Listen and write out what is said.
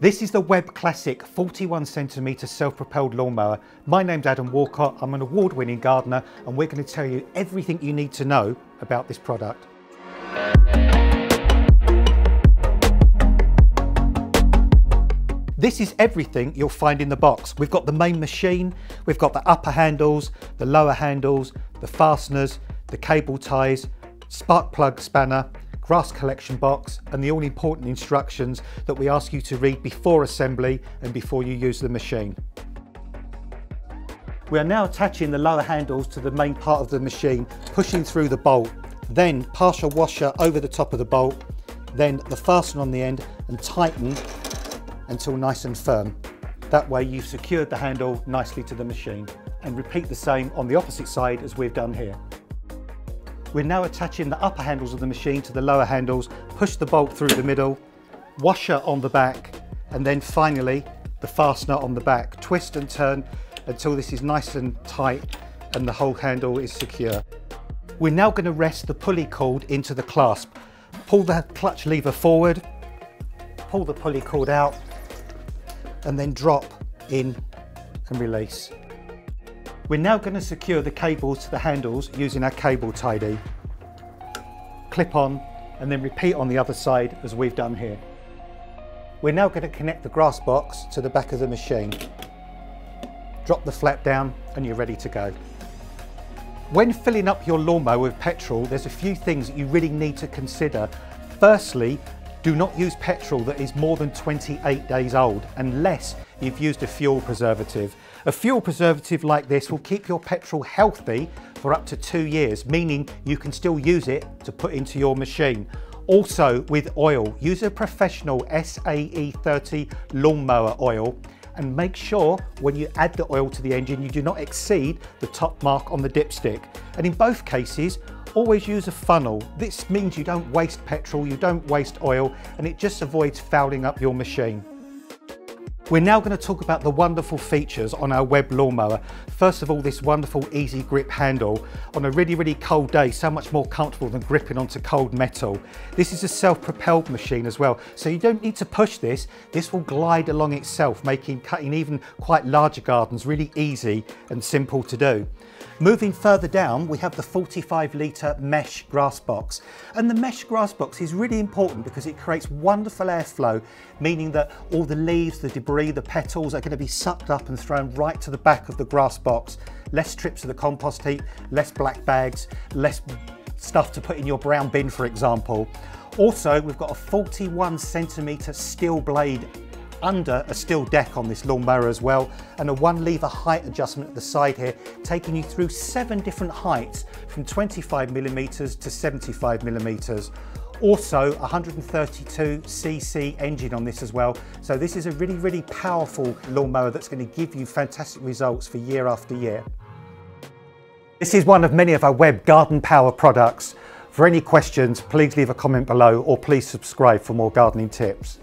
This is the Webb Classic 41 centimetre self-propelled lawnmower. My name's Adam Woolcott, I'm an award-winning gardener and we're going to tell you everything you need to know about this product. This is everything you'll find in the box. We've got the main machine, we've got the upper handles, the lower handles, the fasteners, the cable ties, spark plug spanner, grass collection box and the all important instructions that we ask you to read before assembly and before you use the machine. We are now attaching the lower handles to the main part of the machine, pushing through the bolt, then partial washer over the top of the bolt, then the fastener on the end and tighten until nice and firm. That way you've secured the handle nicely to the machine and repeat the same on the opposite side as we've done here. We're now attaching the upper handles of the machine to the lower handles, push the bolt through the middle, washer on the back, and then finally the fastener on the back. Twist and turn until this is nice and tight and the whole handle is secure. We're now going to rest the pulley cord into the clasp. Pull the clutch lever forward, pull the pulley cord out, and then drop in and release. We're now going to secure the cables to the handles using our cable tidy. Clip on and then repeat on the other side as we've done here. We're now going to connect the grass box to the back of the machine. Drop the flap down and you're ready to go. When filling up your lawnmower with petrol, there's a few things that you really need to consider. Firstly, do not use petrol that is more than 28 days old unless you've used a fuel preservative. A fuel preservative like this will keep your petrol healthy for up to two years, meaning you can still use it to put into your machine. Also with oil, use a professional SAE30 lawnmower oil and make sure when you add the oil to the engine you do not exceed the top mark on the dipstick. And in both cases, Always use a funnel. This means you don't waste petrol, you don't waste oil, and it just avoids fouling up your machine. We're now going to talk about the wonderful features on our Webb lawnmower. First of all, this wonderful easy grip handle. On a really, really cold day, so much more comfortable than gripping onto cold metal. This is a self-propelled machine as well, so you don't need to push this. This will glide along itself, making cutting even quite larger gardens really easy and simple to do. Moving further down, we have the 45 litre mesh grass box. And the mesh grass box is really important because it creates wonderful airflow, meaning that all the leaves, the debris, the petals are going to be sucked up and thrown right to the back of the grass box. Less trips to the compost heap, less black bags, less stuff to put in your brown bin, for example. Also, we've got a 41 centimetre steel blade under a steel deck on this lawnmower as well and a one lever height adjustment at the side here taking you through seven different heights from 25 millimeters to 75 millimeters. Also 132cc engine on this as well. So this is a really really powerful lawnmower that's going to give you fantastic results for year after year. This is one of many of our Webb garden power products. For any questions please leave a comment below or please subscribe for more gardening tips